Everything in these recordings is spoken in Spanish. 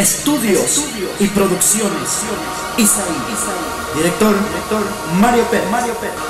estudios y producciones. Isaí. Director, director Mario Pérez.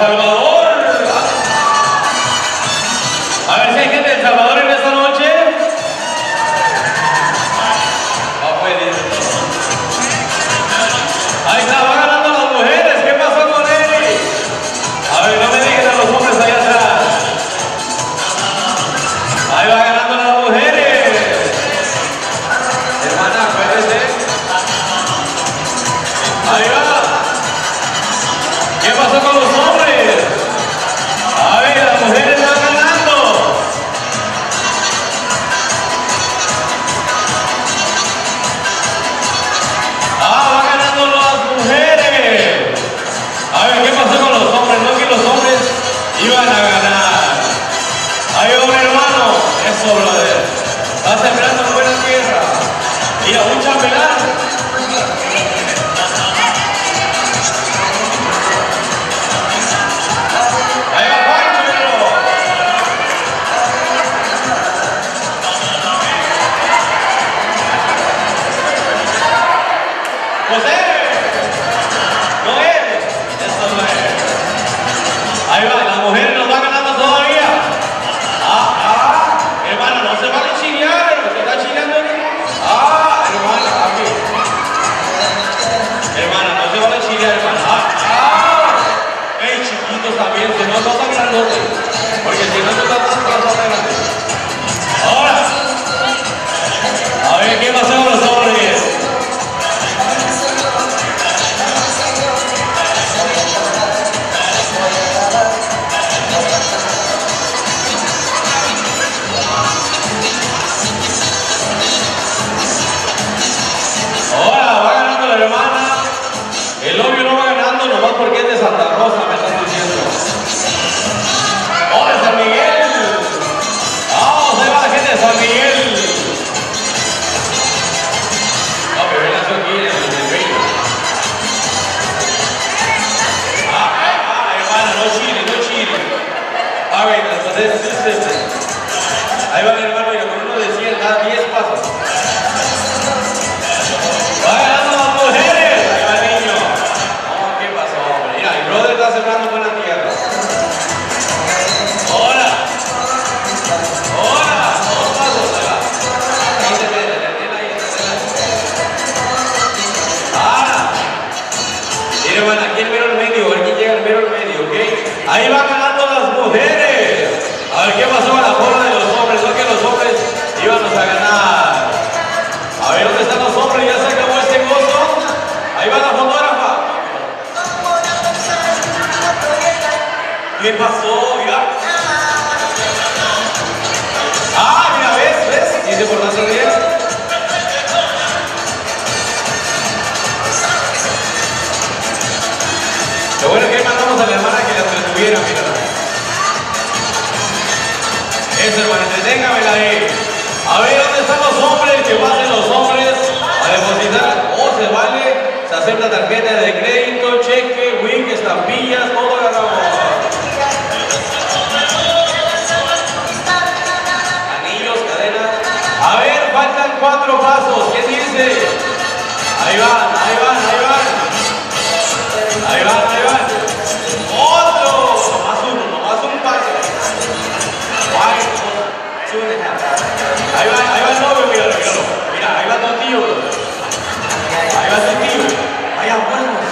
¡A I Eso, hermano, deténgamela ahí. A ver, ¿dónde están los hombres? Que pasen los hombres a depositar. O se vale, se acepta tarjeta de crédito, cheque, wing, estampillas, todo ganamos. Anillos, cadenas. A ver, faltan cuatro pasos. ¿Qué dice? Ahí van, ahí van, ahí van. Ahí van, ahí van. Ahí va, ahí va el novio, míralo, míralo. Mira, ahí va tu tío, Ahí va tu tío. Vaya, bueno.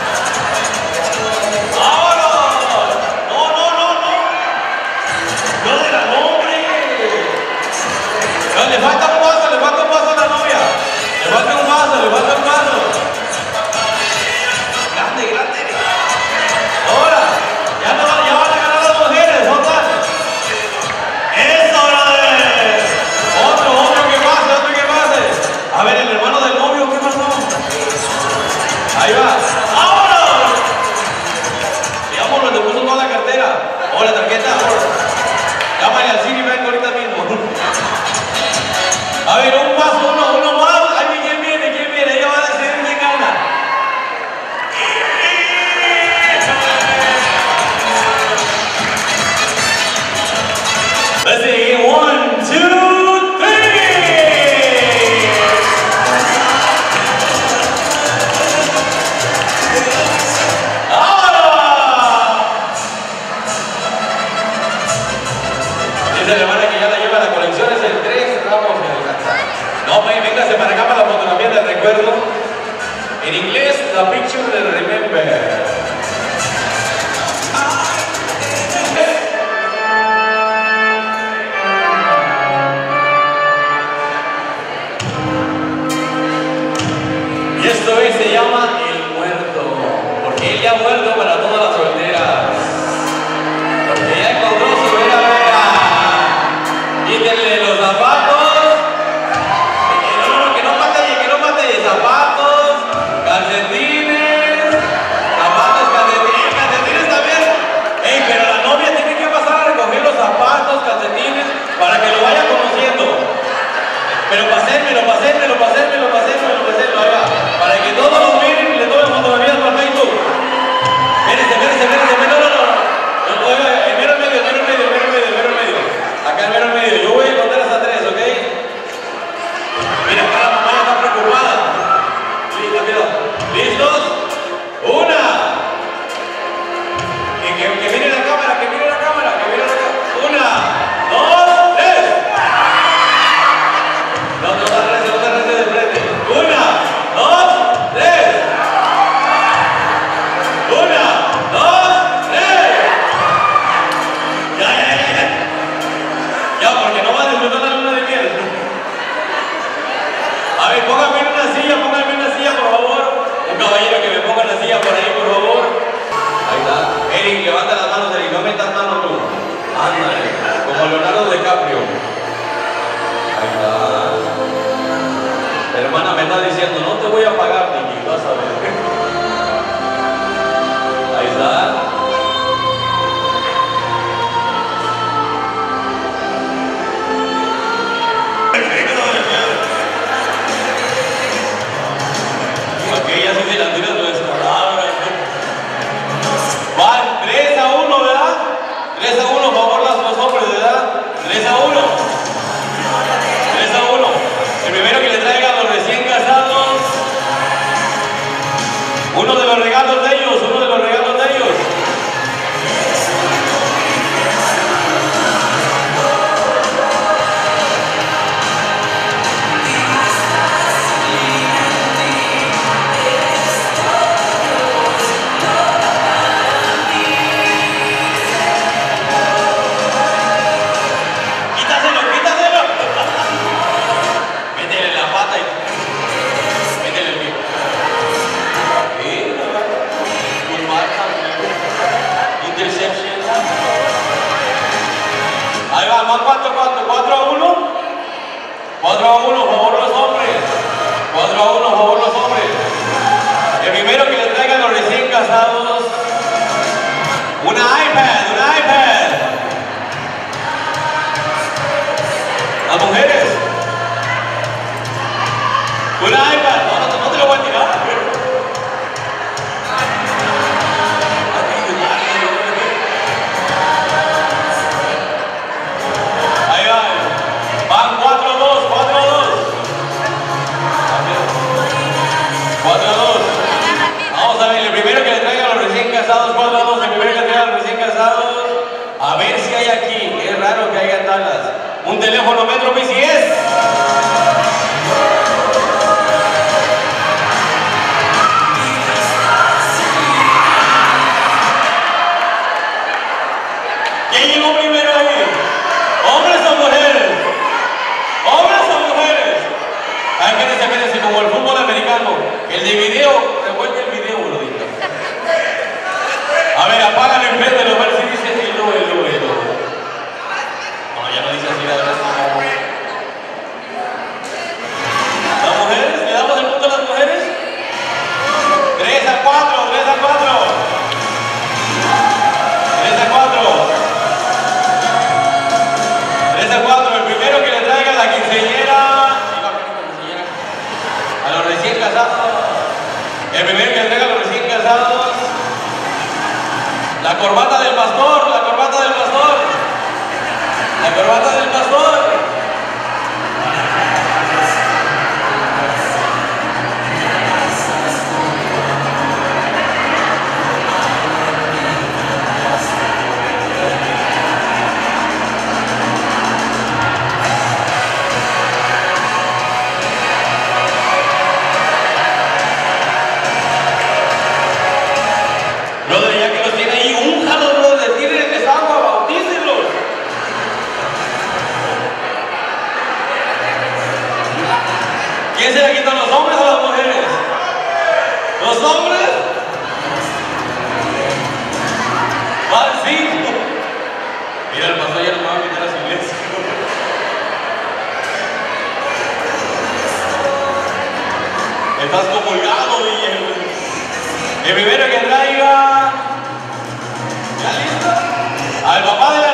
对 Como Leonardo DiCaprio. Ahí está. Hermana, me está diciendo, no te voy a pagar, Nicky, vas a ver. aquí, es raro que haya talas. Un teléfono Metro pues, es? Vai, papai!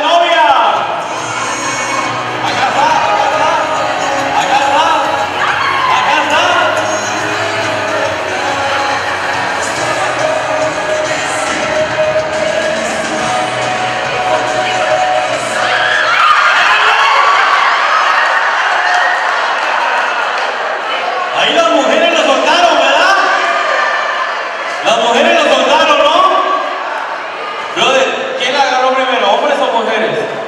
hombres o mujeres?